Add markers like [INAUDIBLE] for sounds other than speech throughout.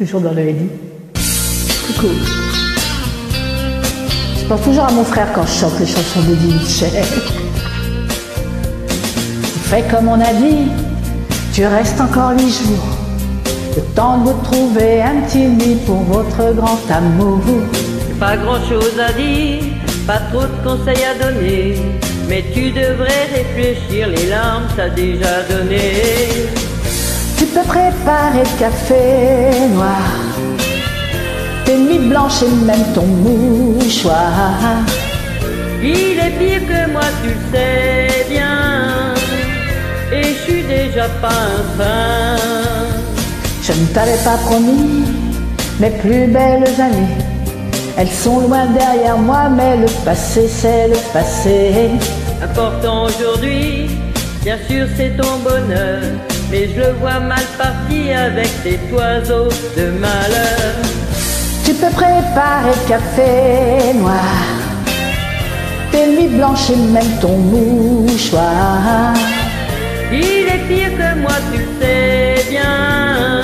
toujours dans le Eddy. Coucou. Je pense toujours à mon frère quand je chante les chansons de Michel. [LAUGHS] Fais comme on a dit, tu restes encore huit jours. Le temps de vous trouver un petit nid pour votre grand amour. Pas grand chose à dire, pas trop de conseils à donner. Mais tu devrais réfléchir, les larmes t'as déjà donné. Tu peux préparer le café noir, tes nuits blanches et même ton mouchoir. Il est pire que moi, tu le sais bien. Et je suis déjà pas un fin. Je ne t'avais pas promis mes plus belles années. Elles sont loin derrière moi, mais le passé, c'est le passé. Important aujourd'hui, bien sûr, c'est ton bonheur. Mais je le vois mal parti avec tes oiseaux de malheur. Tu peux préparer le café noir, tes nuits blanches et même ton mouchoir. Il est pire que moi, tu le sais bien.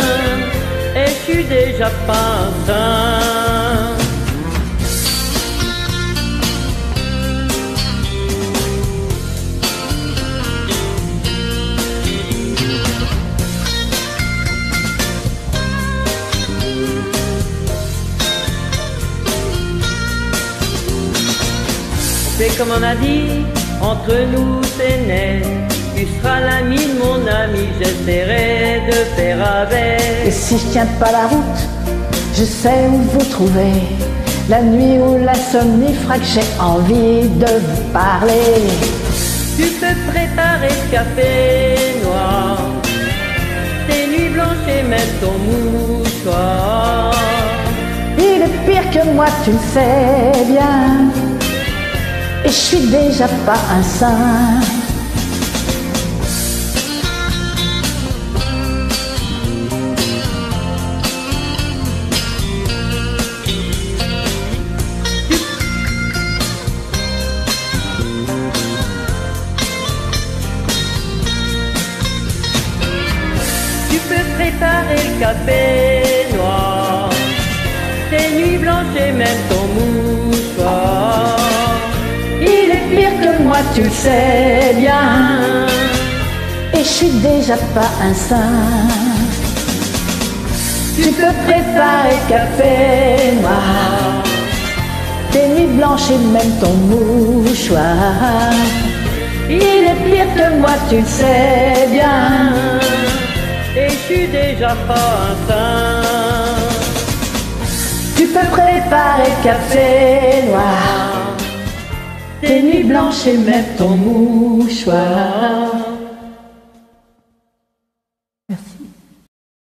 Et je suis déjà pas C'est comme on a dit, entre nous c'est net. Tu seras l'ami de mon ami, j'essaierai de faire Et avec. si je tiens pas la route, je sais où vous trouver. La nuit où l'insomnie fera que j'ai envie de vous parler. Tu peux préparer le café noir, tes nuits blanches et même ton mouchoir. Il est pire que moi, tu le sais bien. Et je suis déjà pas un saint. Tu peux préparer le café noir, tes nuits blanches et même ton mouchoir. Tu le sais bien. Et je suis déjà pas un saint. Tu peux préparer café noir, tes nuits blanches et même ton mouchoir. Il est pire que moi, tu le sais bien. Et je suis déjà pas un saint. Tu peux préparer café noir, tes nuits blanches et même ton mouchoir.